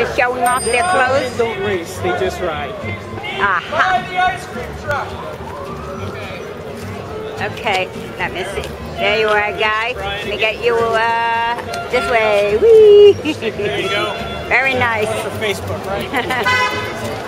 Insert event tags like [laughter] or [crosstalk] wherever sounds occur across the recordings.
just showing off their clothes? They don't race, they just ride. Aha. the ice cream truck. Okay, let me see. There you are, guy. Let me get you uh, this way. Whee! There you go. [laughs] Very nice. For Facebook, right? [laughs]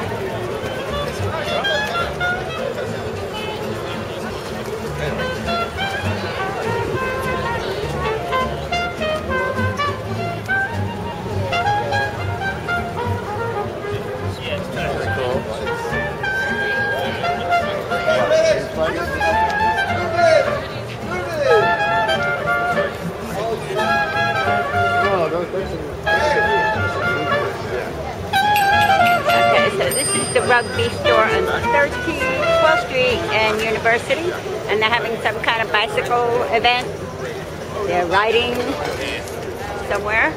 the rugby store on 13th, 12th Street and University, and they're having some kind of bicycle event. They're riding somewhere.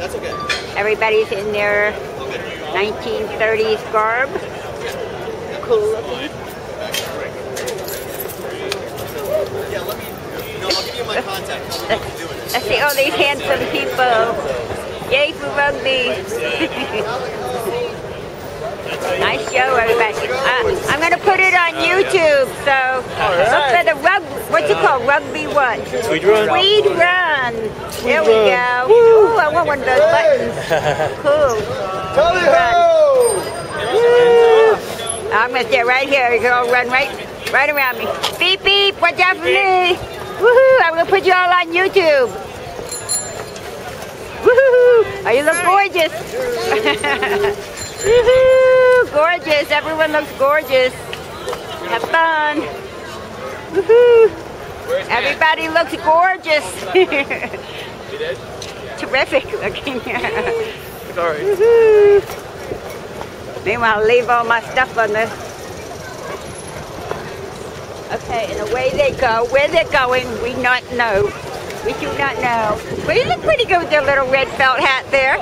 Everybody's in their 1930s garb. Cool looking. [laughs] Let's see all these handsome people. Yay for rugby. [laughs] nice show, everybody. Uh, I'm going to put it on YouTube, so look for the rug. What's it called? Rugby what? Tweed run. Tweed Run. There we go. Ooh, I want one of those buttons. [laughs] Cool. Tweed Run. Woo. I'm going to stay right here. You can all run right, right around me. Beep, beep. Watch out for me. Woohoo. I'm going to put you all on YouTube. Woohoo! Oh, you look gorgeous. [laughs] Woohoo! Gorgeous. Everyone looks gorgeous. Have fun. Woohoo! Everybody looks gorgeous. [laughs] Terrific looking. [laughs] Sorry. Woohoo! Meanwhile, I'll leave all my stuff on this. Okay, and away they go. Where they're going, we not know. We do not know. Well, you look pretty good with your little red felt hat there. [laughs]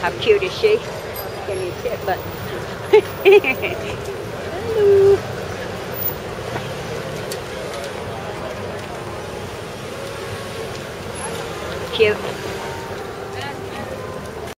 How cute is she? Give me a tip, but. Hello. Cute.